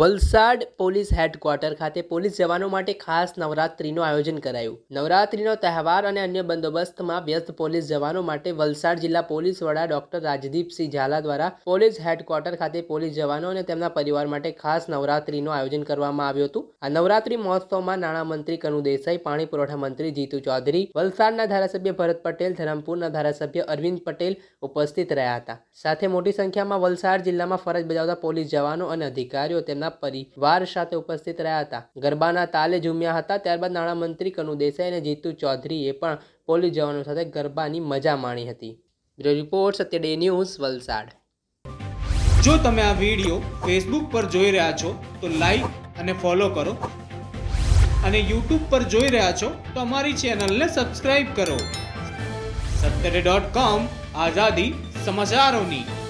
Valsad police headquarter ખાતે police જવાનો માટે ખાસ નવરાત્રીનું આયોજન કરાયું. નવરાત્રીનો તહેવાર અને અન્ય બંદોબસ્તમાં વ્યસ્ત પોલીસ જવાનો માટે વલસાડ જિલ્લા પોલીસ વડા ડોક્ટર રાજદીપસિંહ ઝાલા દ્વારા પોલીસ હેડક્વાર્ટર ખાતે પોલીસ જવાનો અને તેમના પરિવાર માટે ખાસ નવરાત્રીનું આયોજન કરવામાં આવ્યું હતું. આ નવરાત્રી મહોત્સવમાં નાણામંત્રી કનુ દેસાઈ, પાણી પુરવઠા મંત્રી જીતુ ચૌધરી, વલસાડના ધારાસભ્ય ભરત પટેલ, ધરમપુરના ધારાસભ્ય અરવિંદ પટેલ ઉપસ્થિત રહ્યા હતા. સાથે મોટી સંખ્યામાં વલસાડ જિલ્લામાં ફરજ બજાવતા પોલીસ જવાનો અને અધિકારીઓ તેમના પરિવાર સાથે ઉપસ્થિત રહ્યા હતા. ગરબાના તાલે ઝૂમ્યા હતા, ત્યારબાદ નાણામંત્રી કનુ દેસાઈ અને જીતુ ચૌધરીએ પણ પોલીસ જવાનો સાથે ગરબાની મજા માણી હતી. Bureau report Satya day news, Valsad. જો તમે આ વીડિયો ફેસબુક પર જોઈ રહ્યા છો, તો લાઈક અને ફોલો કરો. અને યુટ્યુબ પર જોઈ રહ્યા છો, તો અમારી ચેનલને સબસ્ક્રાઇબ કરો. સત્તરે ડોટ કોમ આઝાદી સમાચારોની.